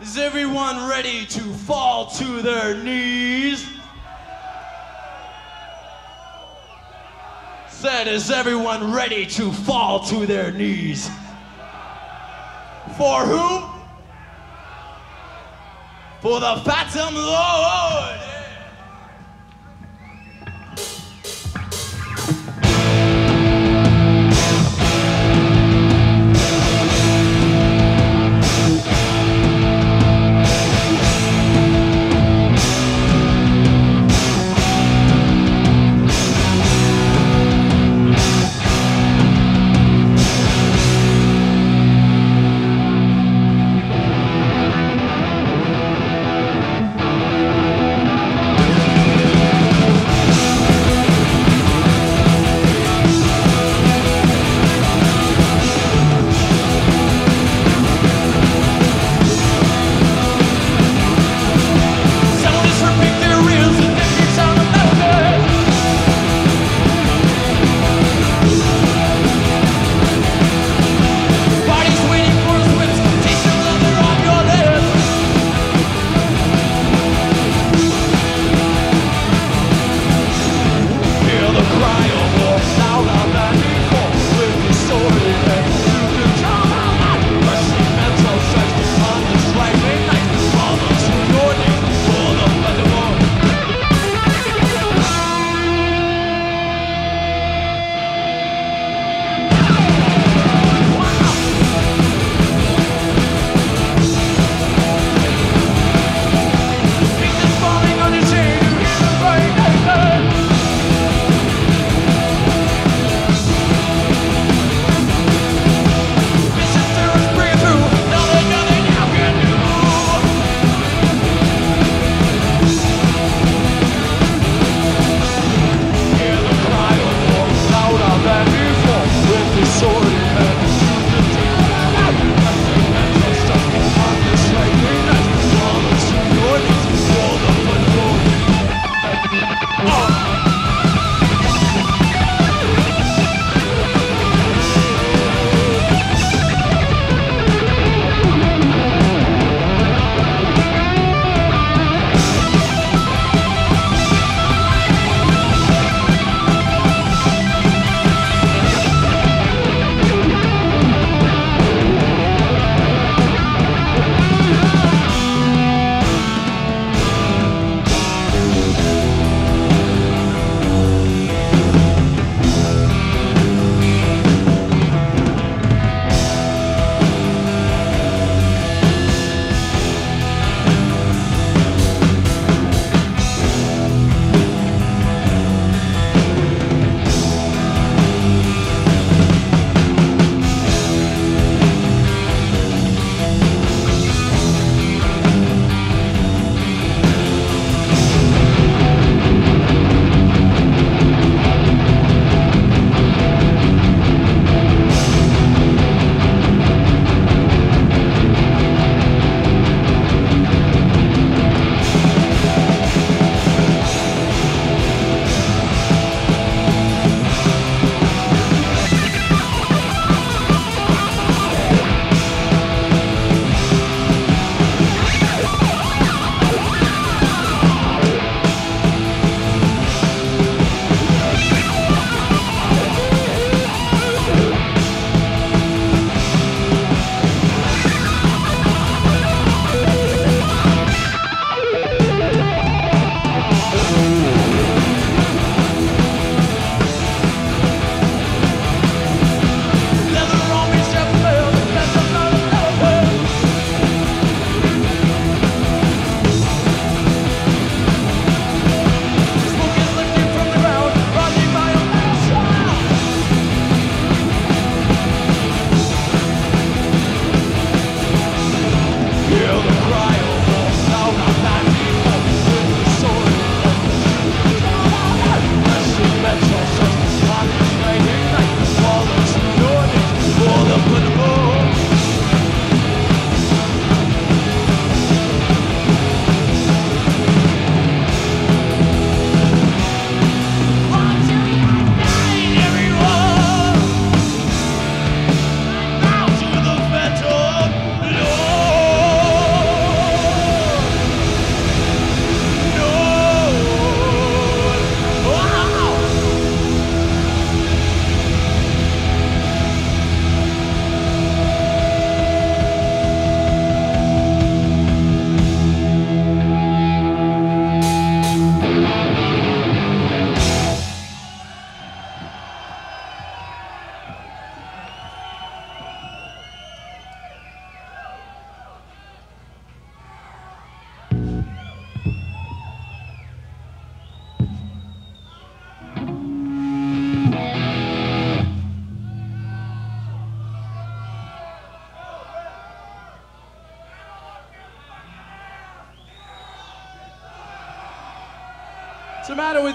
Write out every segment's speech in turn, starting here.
Is everyone ready to fall to their knees? Said, is everyone ready to fall to their knees? For who? For the Phantom Lord!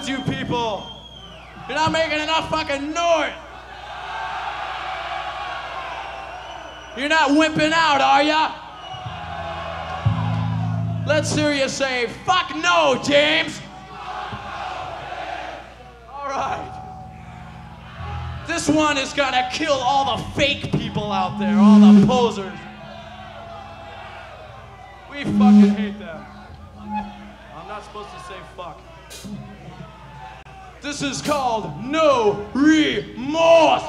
With you people? You're not making enough fucking noise. You're not wimping out, are ya? Let's hear you say, fuck no, James. All right. This one is gonna kill all the fake people out there, all the posers. We fucking hate them. I'm not supposed to say. This is called No Remorse.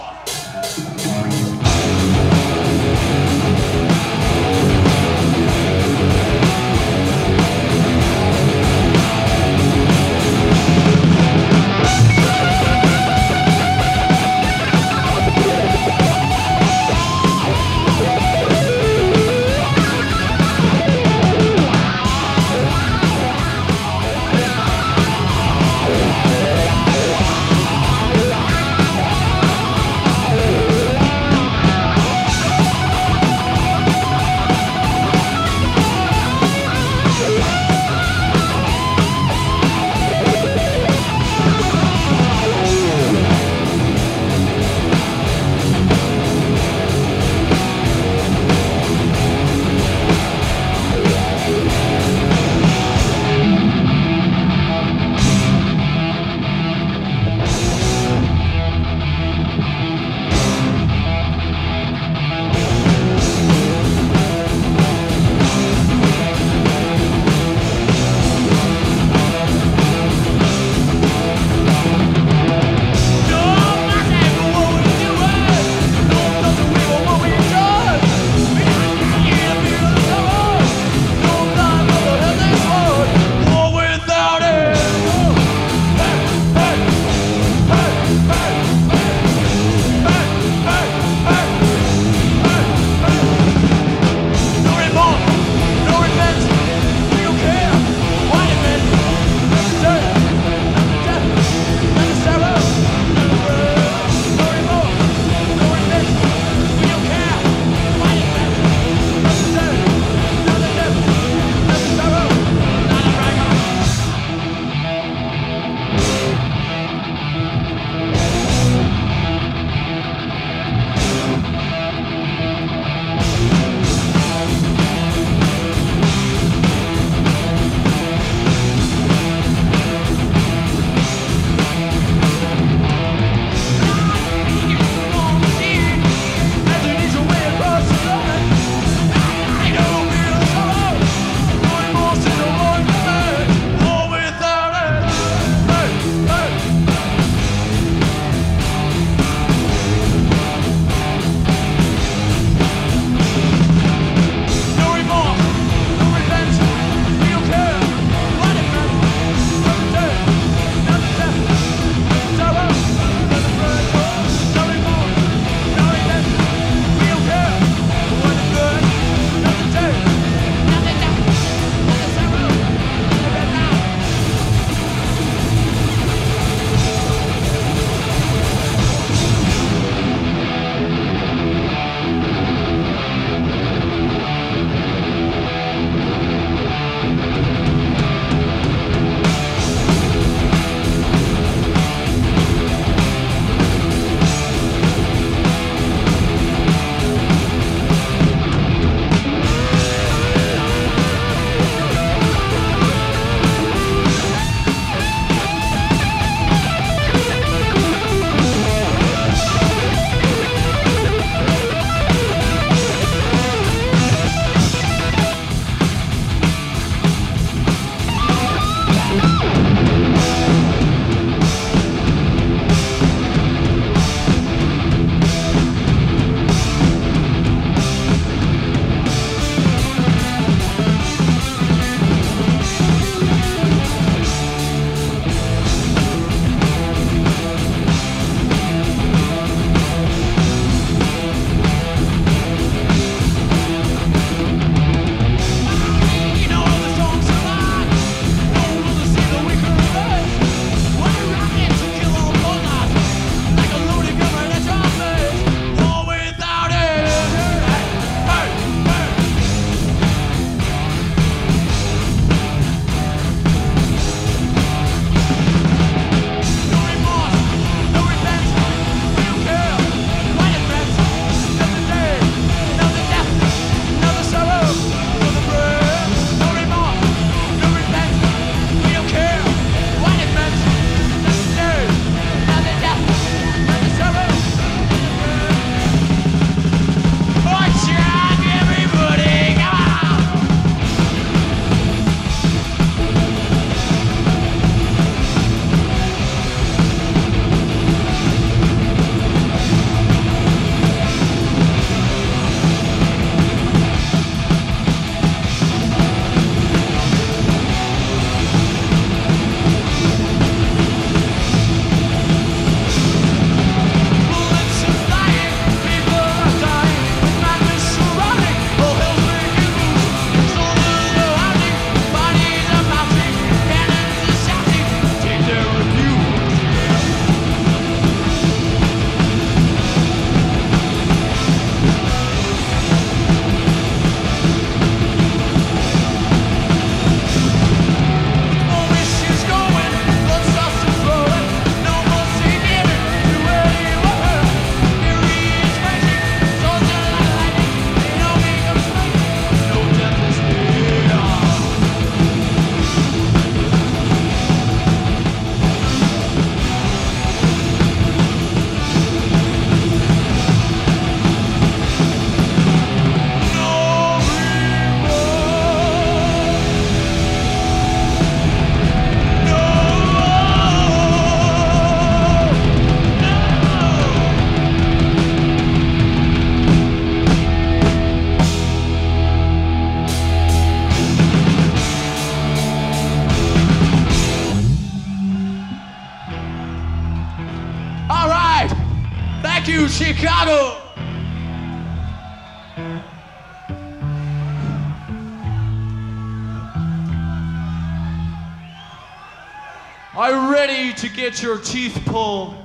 Are you ready to get your teeth pulled?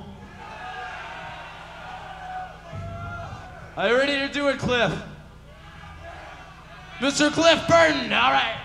Are you ready to do it, Cliff? Mr. Cliff Burton, all right.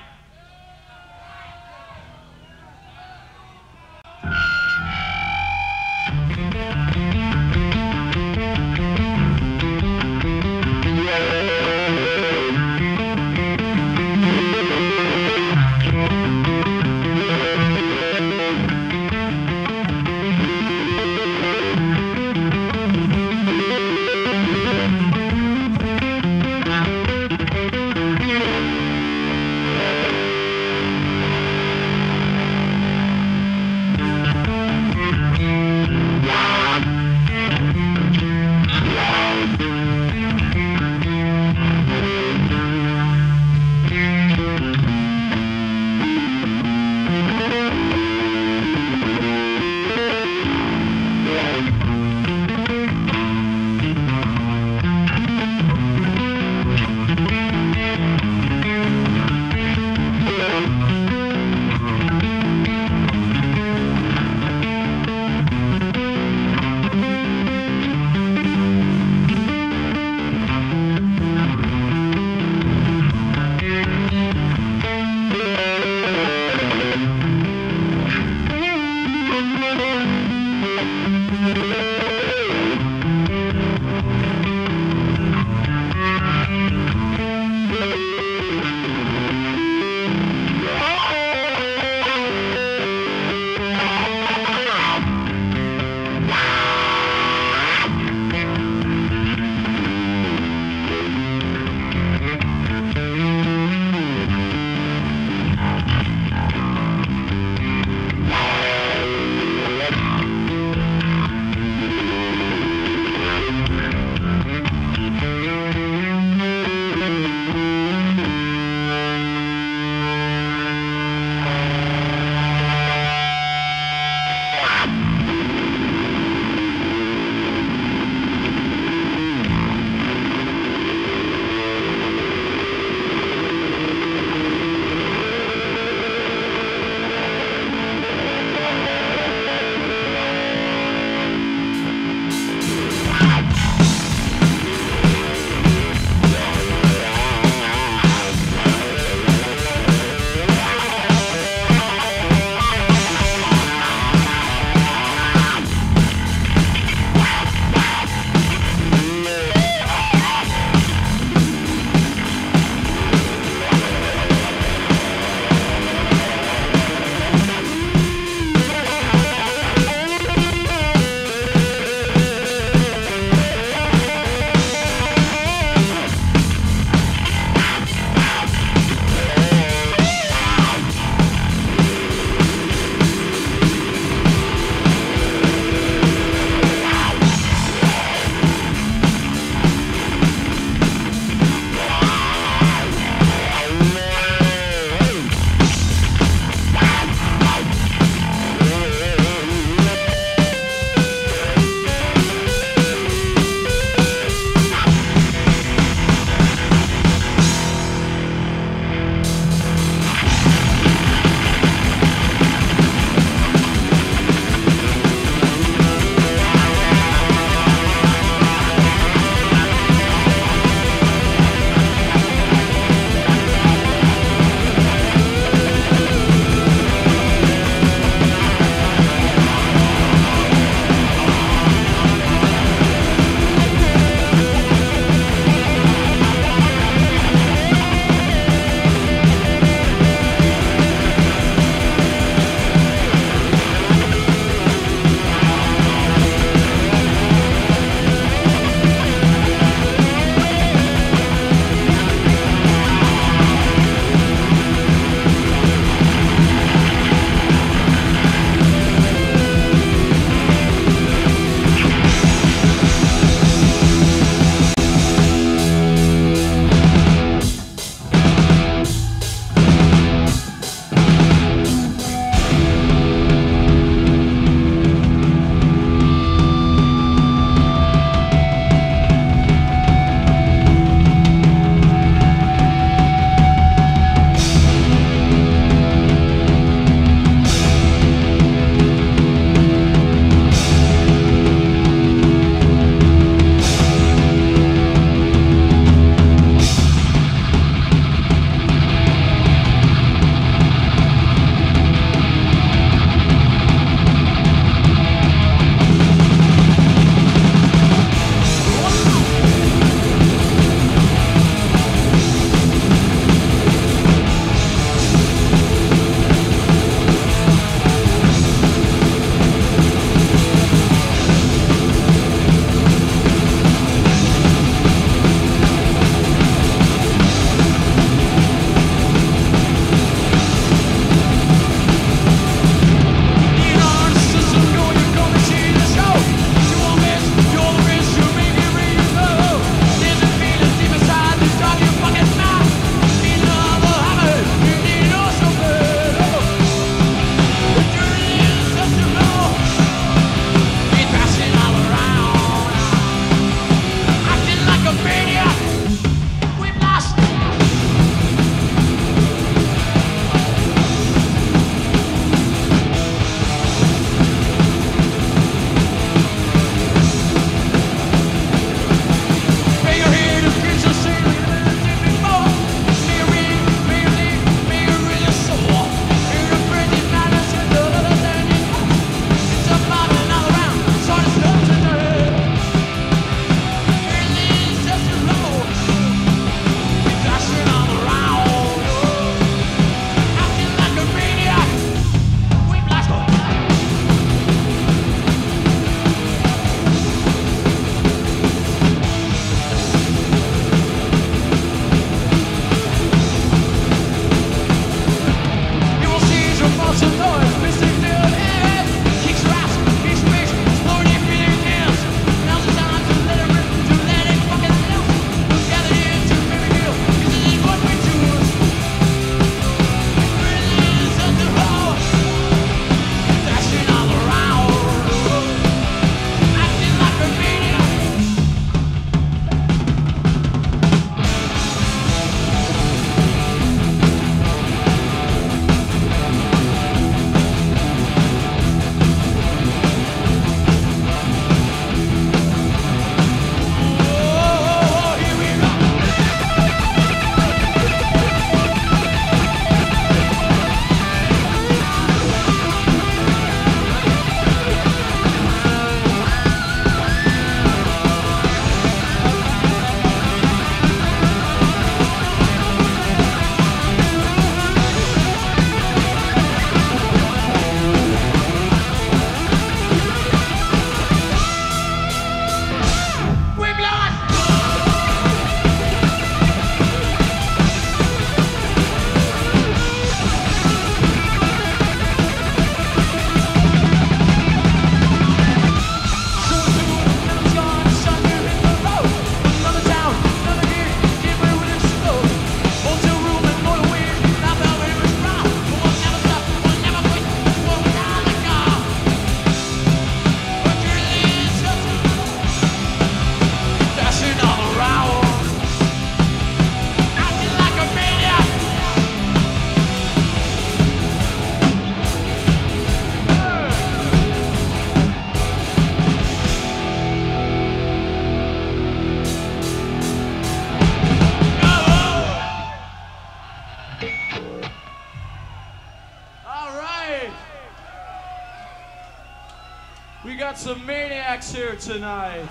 Tonight.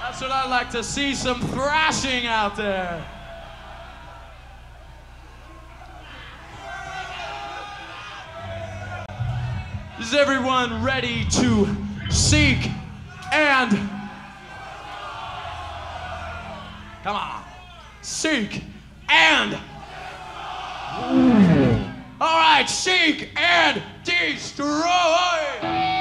That's what I'd like to see, some thrashing out there. Is everyone ready to seek and come on, seek and all right, seek and destroy.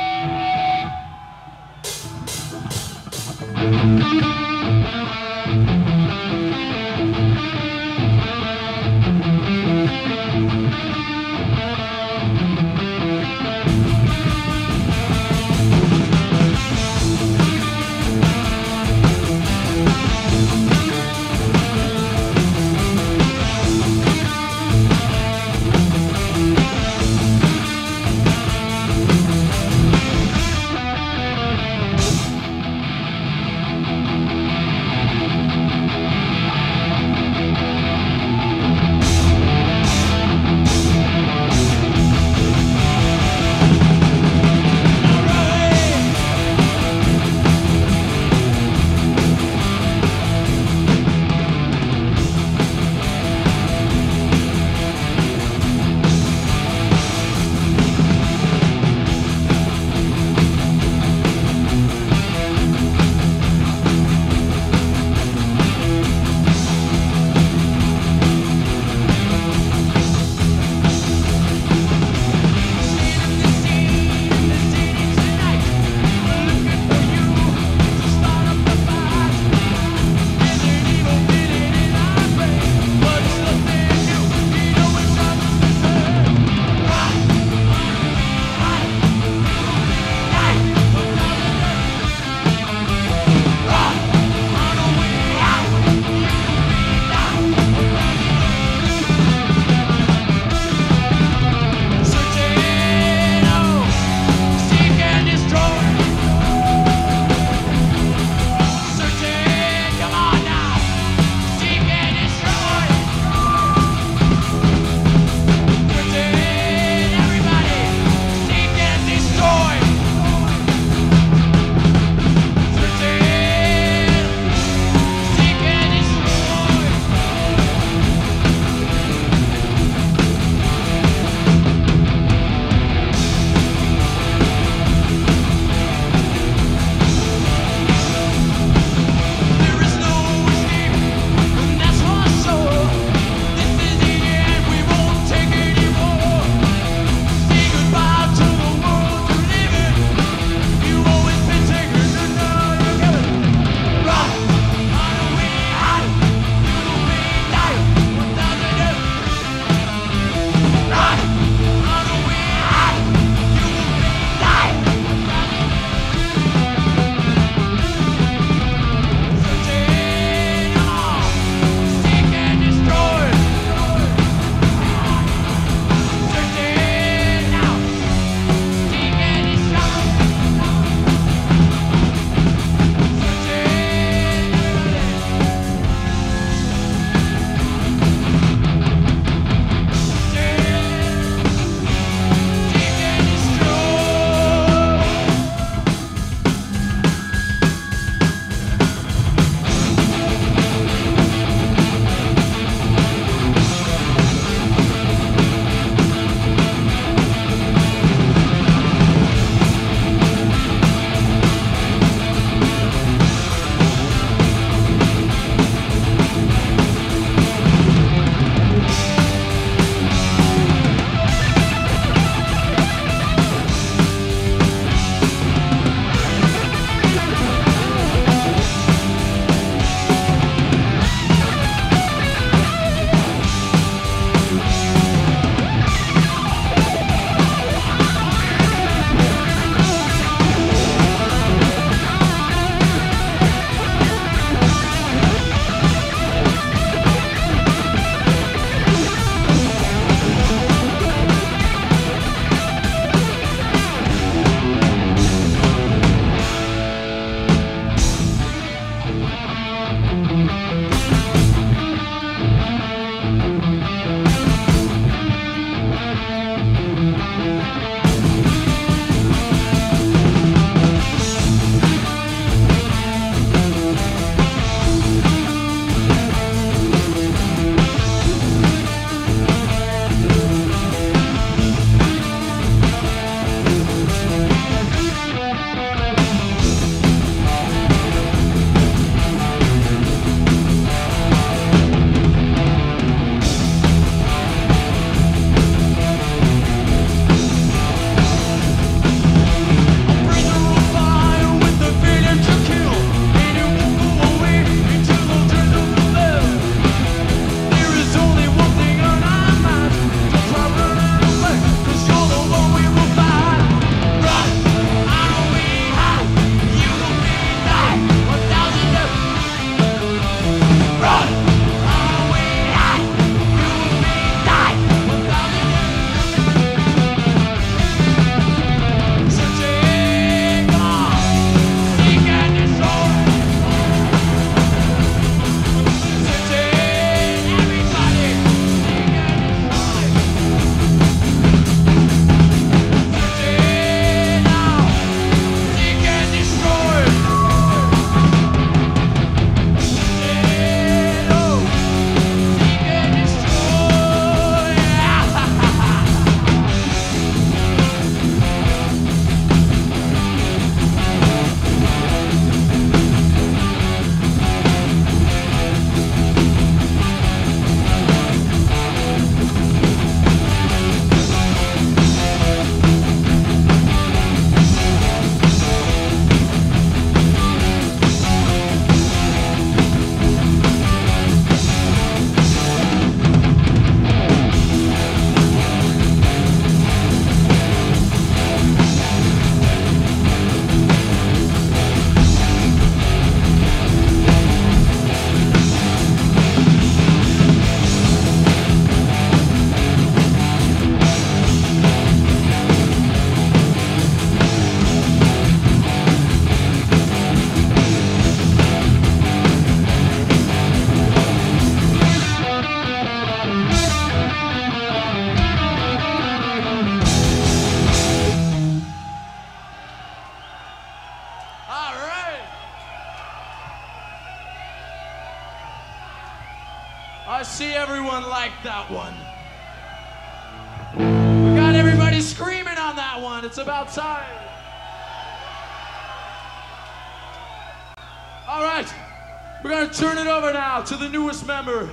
Turn it over now to the newest member,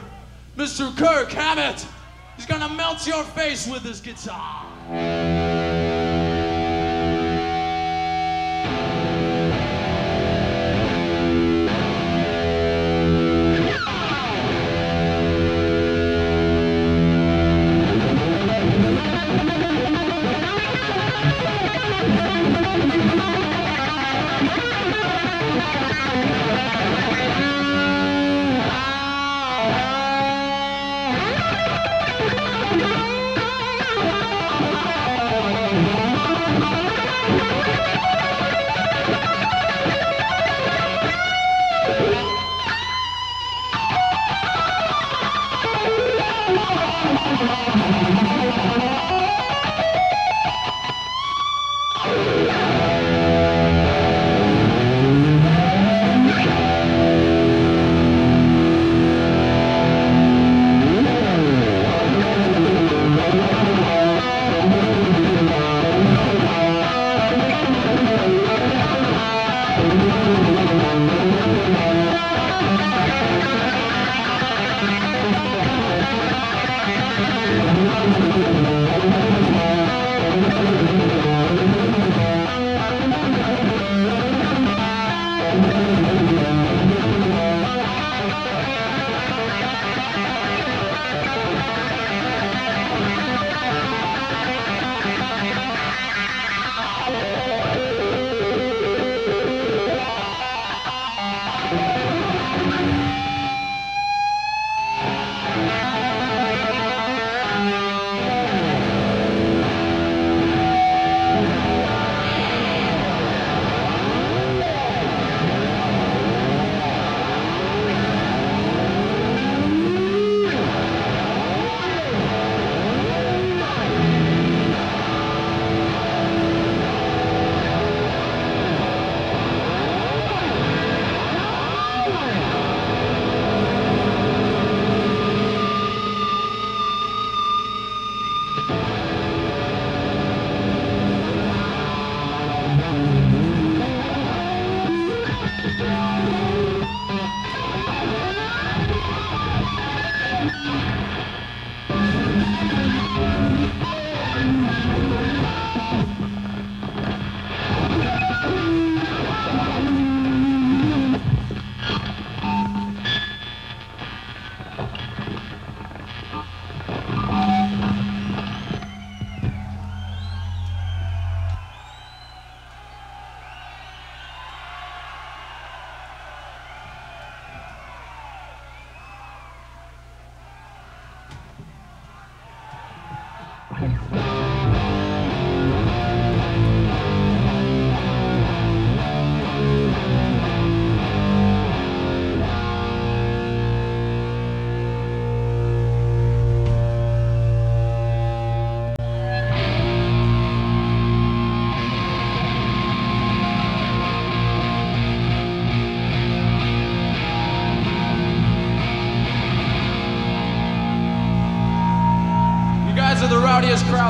Mr. Kirk Hammett. He's gonna melt your face with his guitar.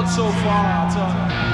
Crowd so far, I'll tell you.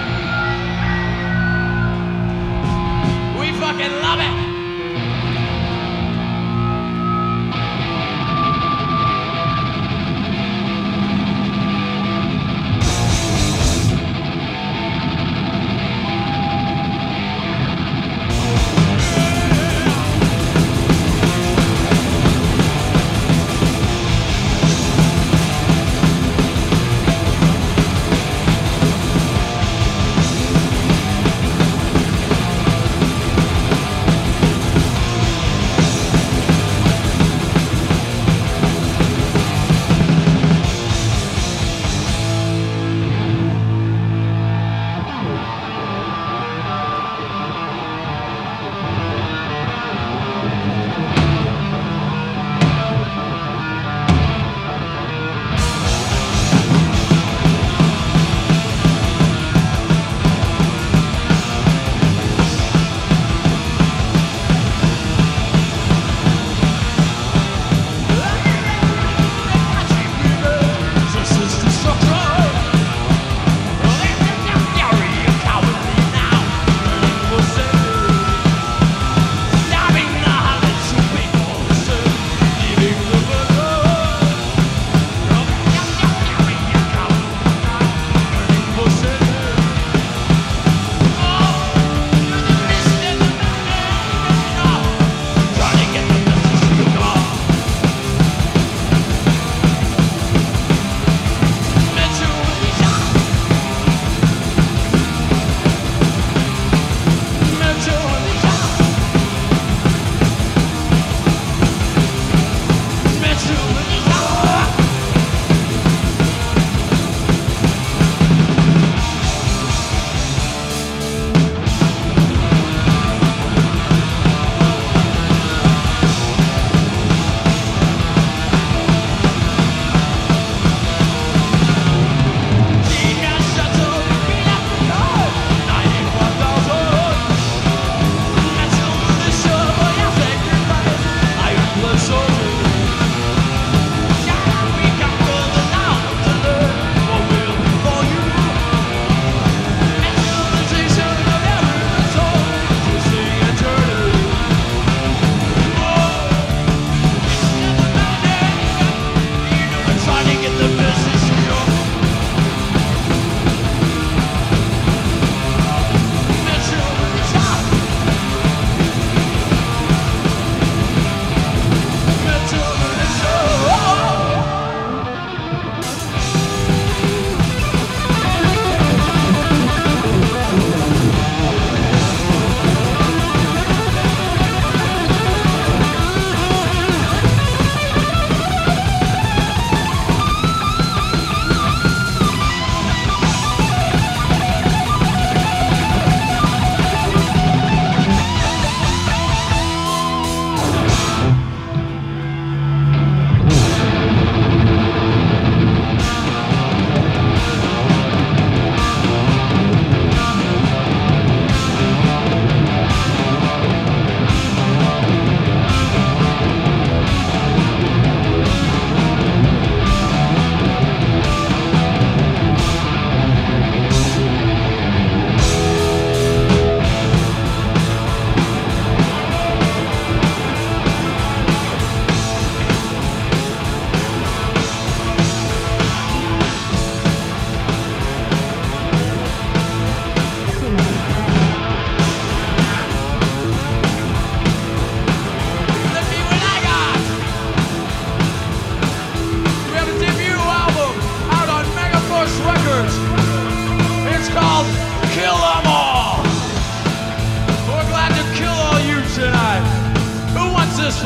I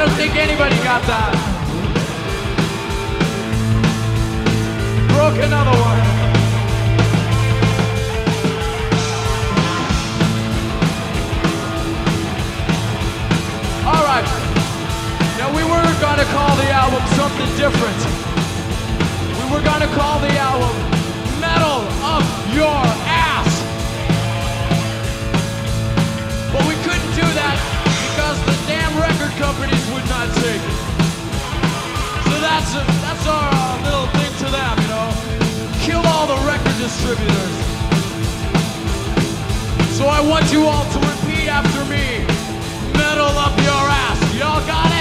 don't think anybody got that. Broke another one. All right. Now we were gonna call the album something different. We were gonna call the album your ass. But we couldn't do that because the damn record companies would not take it. So that's a, that's our uh, little thing to them, you know. Kill all the record distributors. So I want you all to repeat after me. Metal up your ass. Y'all got it?